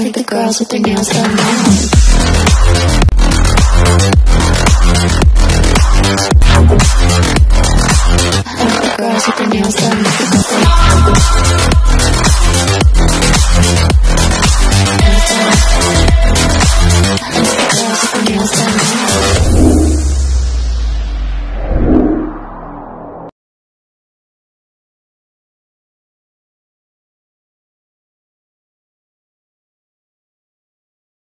look at the girls with their nails done now. I love the girls with their nails done now.